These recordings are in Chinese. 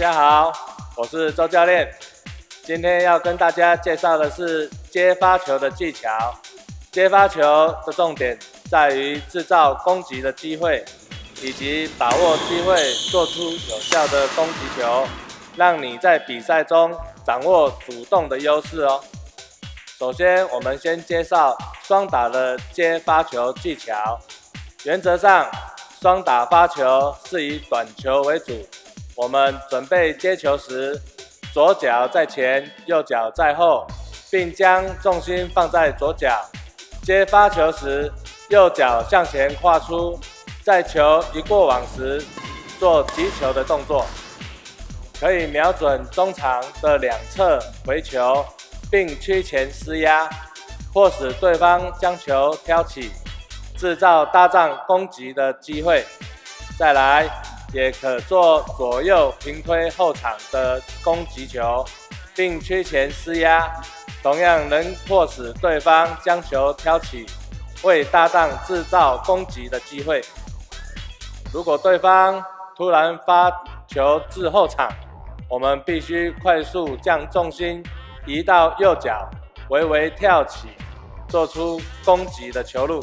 大家好，我是周教练。今天要跟大家介绍的是接发球的技巧。接发球的重点在于制造攻击的机会，以及把握机会做出有效的攻击球，让你在比赛中掌握主动的优势哦。首先，我们先介绍双打的接发球技巧。原则上，双打发球是以短球为主。我们准备接球时，左脚在前，右脚在后，并将重心放在左脚。接发球时，右脚向前跨出，在球一过网时做击球的动作，可以瞄准中场的两侧回球。并屈前施压，迫使对方将球挑起，制造搭档攻击的机会。再来，也可做左右平推后场的攻击球，并屈前施压，同样能迫使对方将球挑起，为搭档制造攻击的机会。如果对方突然发球至后场，我们必须快速将重心。移到右脚，微微跳起，做出攻击的球路。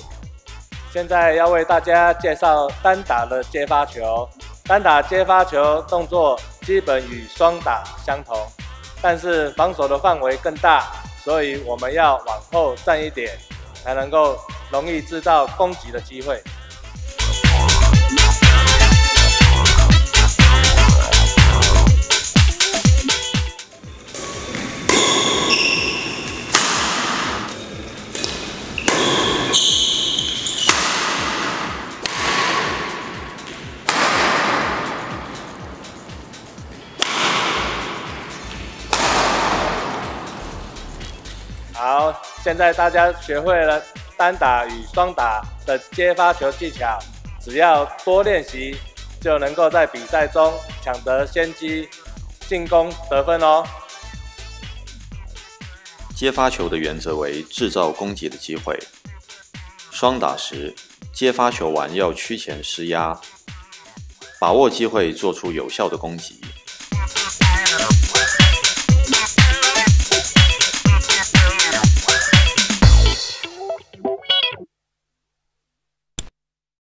现在要为大家介绍单打的接发球。单打接发球动作基本与双打相同，但是防守的范围更大，所以我们要往后站一点，才能够容易制造攻击的机会。好，现在大家学会了单打与双打的接发球技巧，只要多练习，就能够在比赛中抢得先机，进攻得分哦。接发球的原则为制造攻击的机会。双打时，接发球完要屈前施压，把握机会做出有效的攻击。